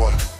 boy.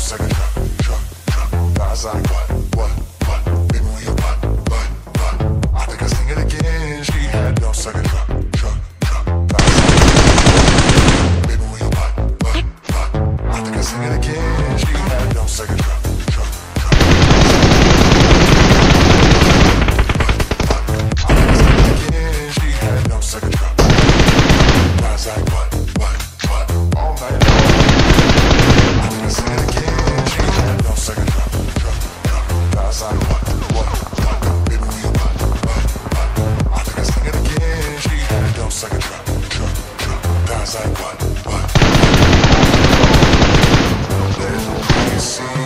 second, shot, cut, cut, that's like what, what. It's like a. That's like what, what? Let me see.